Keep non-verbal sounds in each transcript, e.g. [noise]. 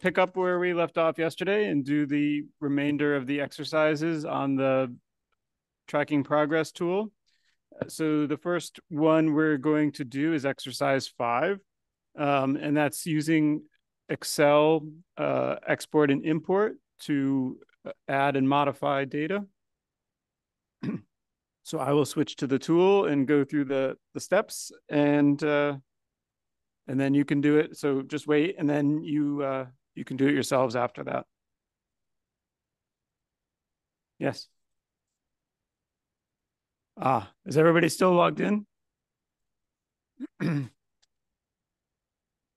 pick up where we left off yesterday and do the remainder of the exercises on the tracking progress tool. So the first one we're going to do is exercise five, um, and that's using Excel uh, export and import to uh, add and modify data. [clears throat] so I will switch to the tool and go through the, the steps and uh, and then you can do it. So just wait and then you uh, you can do it yourselves after that. Yes. Ah, is everybody still logged in? [clears throat]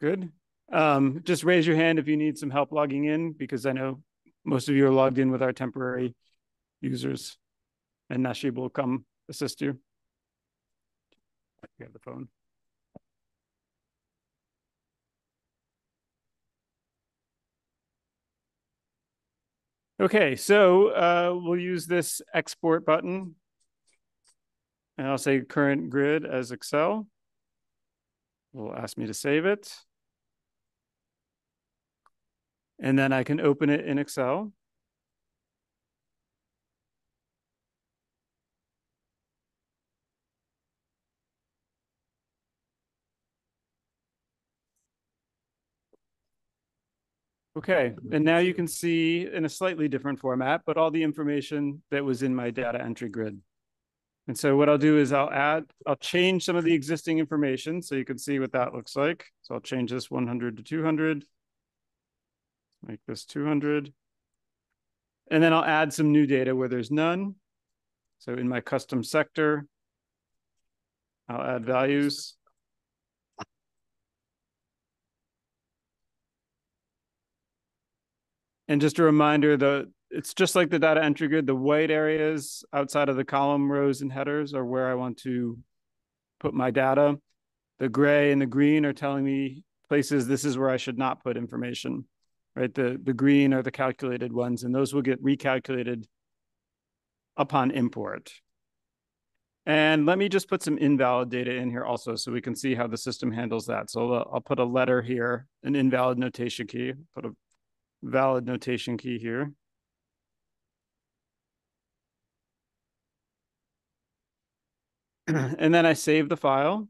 Good. Um, just raise your hand if you need some help logging in, because I know most of you are logged in with our temporary users, and Nashib will come assist you. You have the phone. Okay, so uh, we'll use this export button and I'll say current grid as Excel. It Will ask me to save it. And then I can open it in Excel. Okay, and now you can see in a slightly different format, but all the information that was in my data entry grid. And so what I'll do is I'll add, I'll change some of the existing information so you can see what that looks like. So I'll change this 100 to 200, make this 200. And then I'll add some new data where there's none. So in my custom sector, I'll add values. And just a reminder, the it's just like the data entry grid. The white areas outside of the column rows and headers are where I want to put my data. The gray and the green are telling me places this is where I should not put information, right? The, the green are the calculated ones, and those will get recalculated upon import. And let me just put some invalid data in here also so we can see how the system handles that. So I'll put a letter here, an invalid notation key, put a valid notation key here. [clears throat] and then I save the file.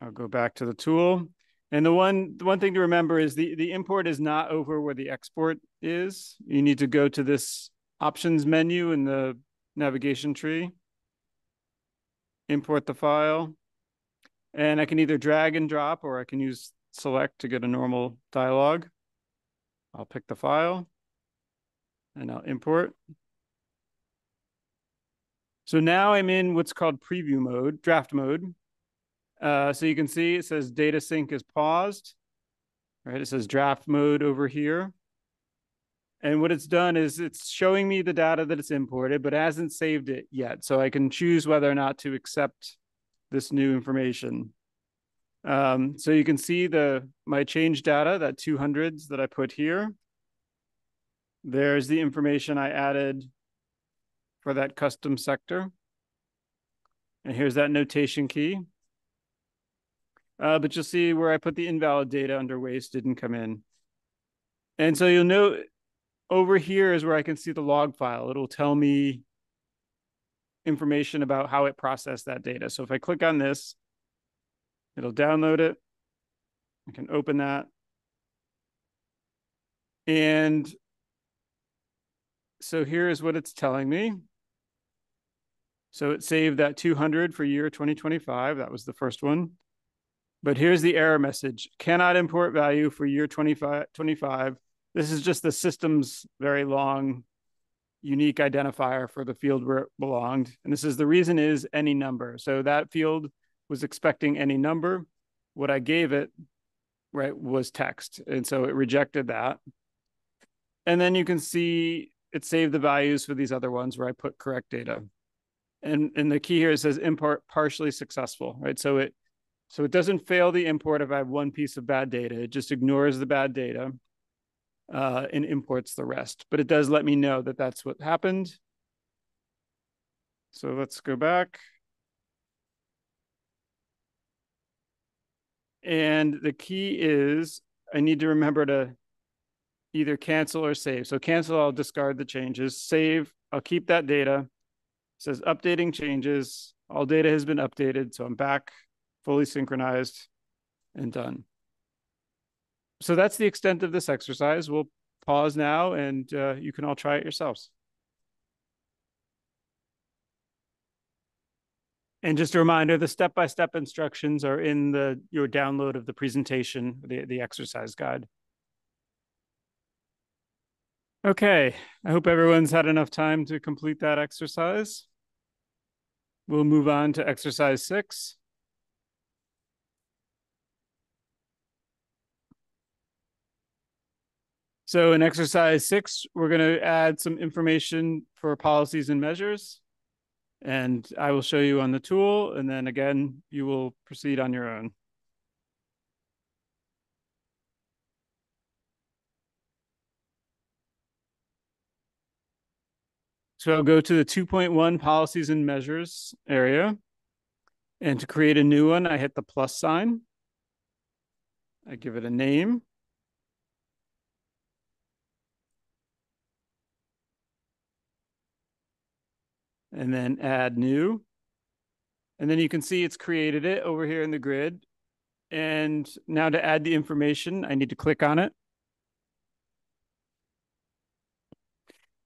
I'll go back to the tool. And the one the one thing to remember is the, the import is not over where the export is. You need to go to this options menu in the navigation tree, import the file. And I can either drag and drop or I can use select to get a normal dialog. I'll pick the file and I'll import. So now I'm in what's called preview mode, draft mode. Uh, so you can see it says data sync is paused, right? It says draft mode over here. And what it's done is it's showing me the data that it's imported, but hasn't saved it yet. So I can choose whether or not to accept this new information. Um, so you can see the my change data, that 200s that I put here. There's the information I added for that custom sector. And here's that notation key. Uh, but you'll see where I put the invalid data under waste didn't come in. And so you'll note over here is where I can see the log file. It'll tell me information about how it processed that data. So if I click on this, it'll download it. I can open that. And so here's what it's telling me. So it saved that 200 for year 2025. That was the first one. But here's the error message. Cannot import value for year 25. 25. This is just the system's very long unique identifier for the field where it belonged. And this is the reason is any number. So that field was expecting any number. What I gave it, right, was text. And so it rejected that. And then you can see it saved the values for these other ones where I put correct data. Mm-hmm. And, and the key here says import partially successful, right? So it so it doesn't fail the import if I have one piece of bad data. It just ignores the bad data uh, and imports the rest. But it does let me know that that's what happened. So let's go back. And the key is I need to remember to either cancel or save. So cancel, I'll discard the changes. Save, I'll keep that data. It says updating changes. All data has been updated. So I'm back fully synchronized and done. So that's the extent of this exercise. We'll pause now and uh, you can all try it yourselves. And just a reminder, the step-by-step -step instructions are in the your download of the presentation, the, the exercise guide. Okay, I hope everyone's had enough time to complete that exercise. We'll move on to exercise six. So in exercise six, we're going to add some information for policies and measures. And I will show you on the tool. And then again, you will proceed on your own. So I'll go to the 2.1 policies and measures area. And to create a new one, I hit the plus sign. I give it a name. And then add new. And then you can see it's created it over here in the grid. And now to add the information, I need to click on it.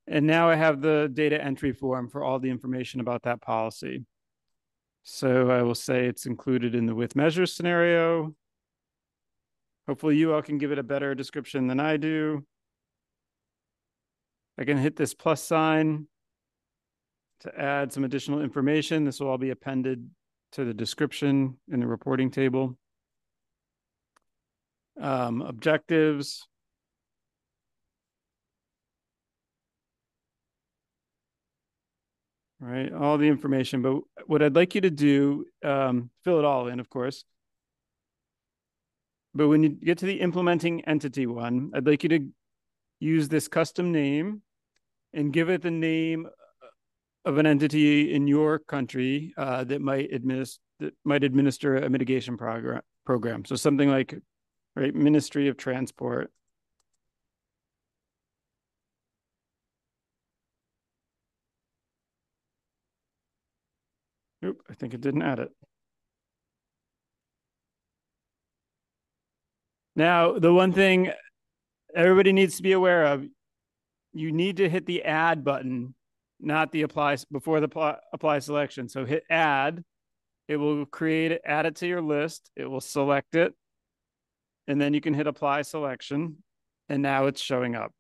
And now I have the data entry form for all the information about that policy. So I will say it's included in the with measures scenario. Hopefully you all can give it a better description than I do. I can hit this plus sign to add some additional information. This will all be appended to the description in the reporting table. Um, objectives. Right, all the information. But what I'd like you to do, um, fill it all in, of course. But when you get to the implementing entity one, I'd like you to use this custom name and give it the name of an entity in your country uh, that might administer that might administer a mitigation program program. So something like right Ministry of Transport. Oop, I think it didn't add it. Now, the one thing everybody needs to be aware of, you need to hit the add button not the apply before the apply selection. So hit add. It will create it, add it to your list. It will select it. And then you can hit apply selection. And now it's showing up.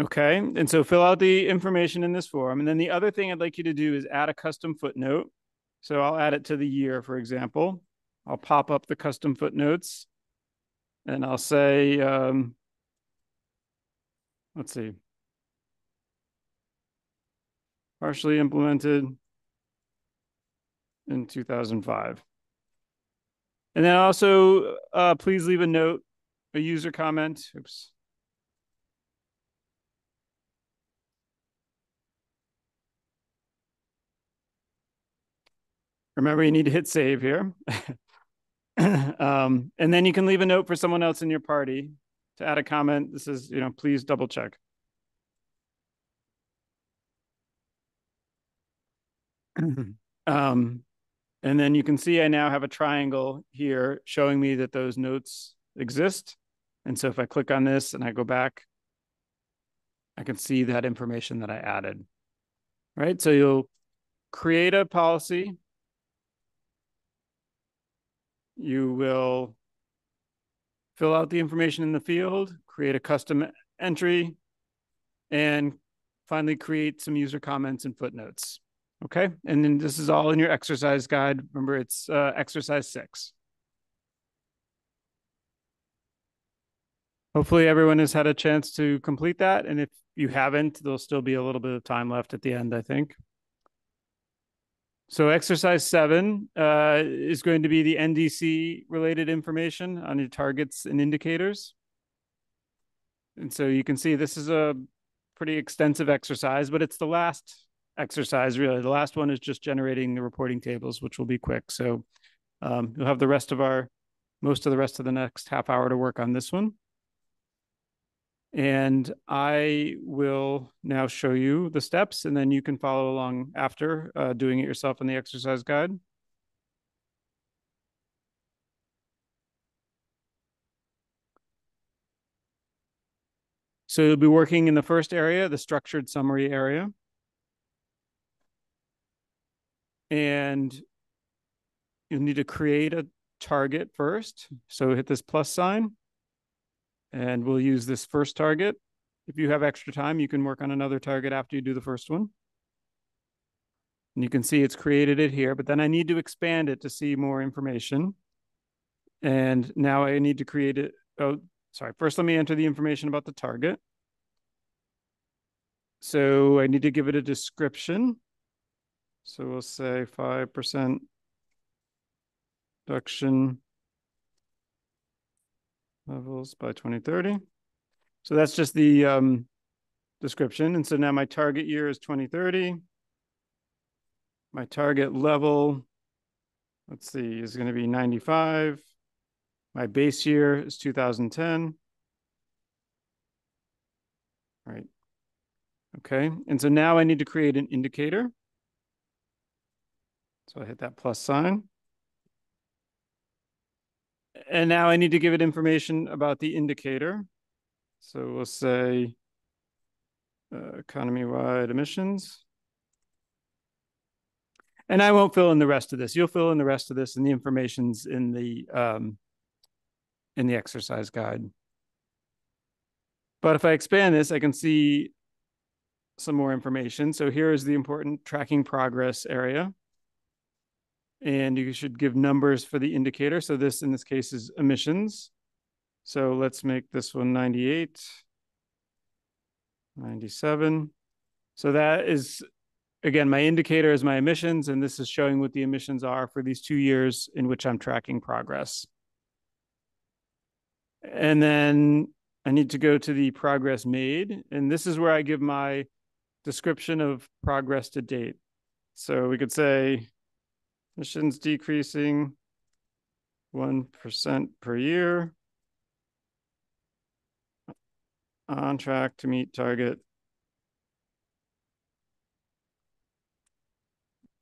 Okay, and so fill out the information in this form. And then the other thing I'd like you to do is add a custom footnote. So I'll add it to the year, for example. I'll pop up the custom footnotes and I'll say, um, let's see, partially implemented in 2005. And then also, uh, please leave a note, a user comment. Oops. Remember, you need to hit save here. [laughs] [clears throat] um, and then you can leave a note for someone else in your party to add a comment. This is, you know, please double check. [clears throat] um, and then you can see I now have a triangle here showing me that those notes exist. And so if I click on this and I go back, I can see that information that I added. Right. So you'll create a policy you will fill out the information in the field, create a custom entry, and finally create some user comments and footnotes. Okay, and then this is all in your exercise guide. Remember, it's uh, exercise six. Hopefully everyone has had a chance to complete that. And if you haven't, there'll still be a little bit of time left at the end, I think. So exercise seven uh, is going to be the NDC related information on your targets and indicators. And so you can see this is a pretty extensive exercise, but it's the last exercise really. The last one is just generating the reporting tables, which will be quick. So um, you'll have the rest of our, most of the rest of the next half hour to work on this one. And I will now show you the steps and then you can follow along after uh, doing it yourself in the exercise guide. So you'll be working in the first area, the structured summary area. And you'll need to create a target first. So hit this plus sign and we'll use this first target. If you have extra time, you can work on another target after you do the first one. And you can see it's created it here, but then I need to expand it to see more information. And now I need to create it. Oh, sorry. First, let me enter the information about the target. So I need to give it a description. So we'll say 5% reduction levels by 2030. So that's just the um, description. And so now my target year is 2030. My target level, let's see, is going to be 95. My base year is 2010. All right. Okay. And so now I need to create an indicator. So I hit that plus sign and now I need to give it information about the indicator. So we'll say uh, economy-wide emissions. And I won't fill in the rest of this. You'll fill in the rest of this and the information's in the um, in the exercise guide. But if I expand this, I can see some more information. So here is the important tracking progress area and you should give numbers for the indicator. So this, in this case, is emissions. So let's make this one 98, 97. So that is, again, my indicator is my emissions, and this is showing what the emissions are for these two years in which I'm tracking progress. And then I need to go to the progress made, and this is where I give my description of progress to date. So we could say Emissions decreasing 1% per year. On track to meet target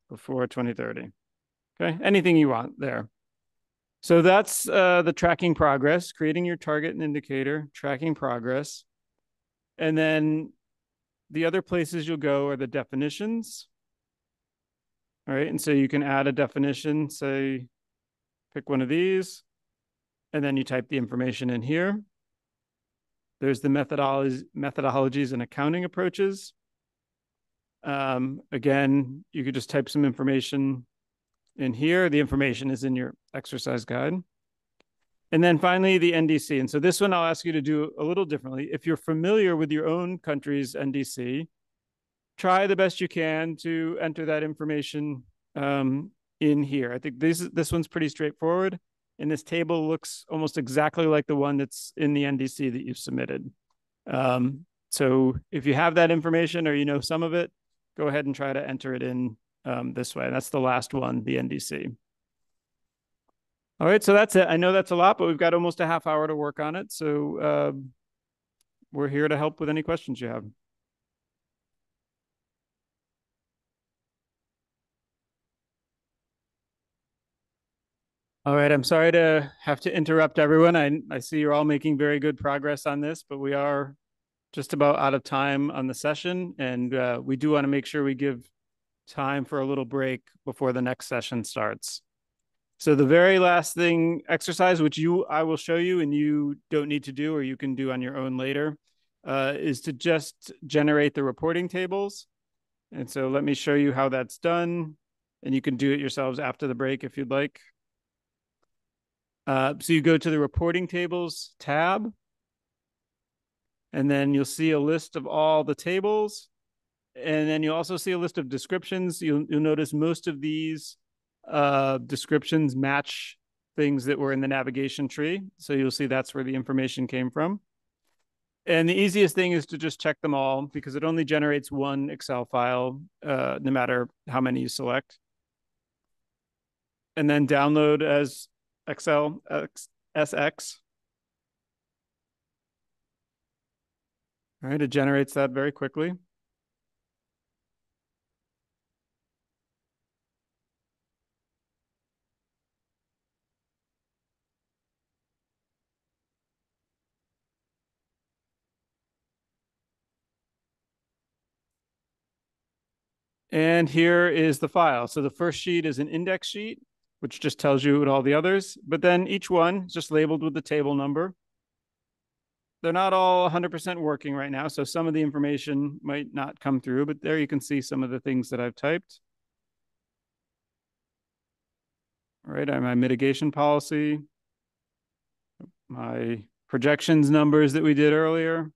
before 2030. Okay, anything you want there. So that's uh, the tracking progress, creating your target and indicator, tracking progress. And then the other places you'll go are the definitions. All right, and so you can add a definition, say, pick one of these, and then you type the information in here. There's the methodologies, methodologies and accounting approaches. Um, again, you could just type some information in here. The information is in your exercise guide. And then finally, the NDC. And so this one I'll ask you to do a little differently. If you're familiar with your own country's NDC, try the best you can to enter that information um, in here. I think this this one's pretty straightforward. And this table looks almost exactly like the one that's in the NDC that you've submitted. Um, so if you have that information or you know some of it, go ahead and try to enter it in um, this way. That's the last one, the NDC. All right, so that's it. I know that's a lot, but we've got almost a half hour to work on it. So uh, we're here to help with any questions you have. All right, I'm sorry to have to interrupt everyone. I, I see you're all making very good progress on this, but we are just about out of time on the session, and uh, we do want to make sure we give time for a little break before the next session starts. So the very last thing exercise, which you I will show you and you don't need to do or you can do on your own later, uh, is to just generate the reporting tables. And so let me show you how that's done. And you can do it yourselves after the break if you'd like. Uh, so you go to the reporting tables tab, and then you'll see a list of all the tables. And then you'll also see a list of descriptions. You'll, you'll notice most of these uh, descriptions match things that were in the navigation tree. So you'll see that's where the information came from. And the easiest thing is to just check them all because it only generates one Excel file, uh, no matter how many you select. And then download as Excel SX. All right, it generates that very quickly. And here is the file. So the first sheet is an index sheet, which just tells you what all the others, but then each one is just labeled with the table number. They're not all 100% working right now, so some of the information might not come through, but there you can see some of the things that I've typed. All right, my mitigation policy, my projections numbers that we did earlier.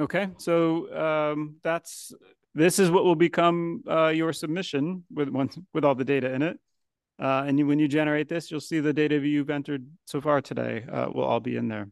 Okay, so um, that's this is what will become uh, your submission with once with all the data in it. Uh, and you, when you generate this, you'll see the data you've entered so far today uh, will all be in there.